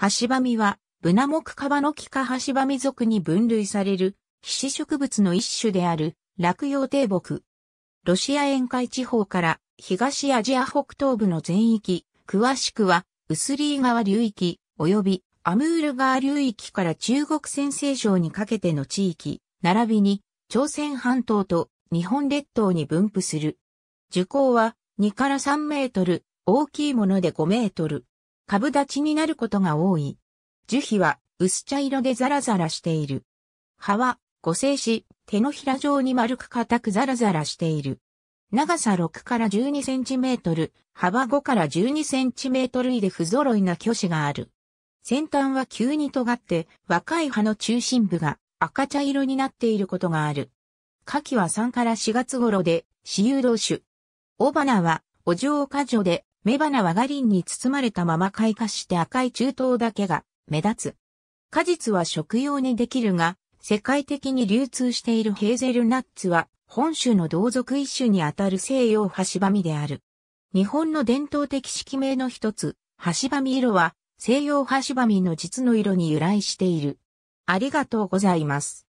ハシバミは、ブナモクカバノキカハシバミ属に分類される、皮脂植物の一種である、落葉低木。ロシア沿海地方から東アジア北東部の全域、詳しくは、ウスリー川流域、及びアムール川流域から中国先西省にかけての地域、並びに朝鮮半島と日本列島に分布する。樹高は2から3メートル、大きいもので5メートル。株立ちになることが多い。樹皮は薄茶色でザラザラしている。葉は五星子、手のひら状に丸く硬くザラザラしている。長さ6から12センチメートル、幅5から12センチメートルで不揃いな巨子がある。先端は急に尖って若い葉の中心部が赤茶色になっていることがある。夏季は3から4月頃で、私有同種。雄花は、お嬢果樹で、雌花はガリンに包まれたまま開花して赤い中東だけが目立つ。果実は食用にできるが、世界的に流通しているヘーゼルナッツは、本種の同族一種にあたる西洋ハシバミである。日本の伝統的式名の一つ、ハシバミ色は、西洋ハシバミの実の色に由来している。ありがとうございます。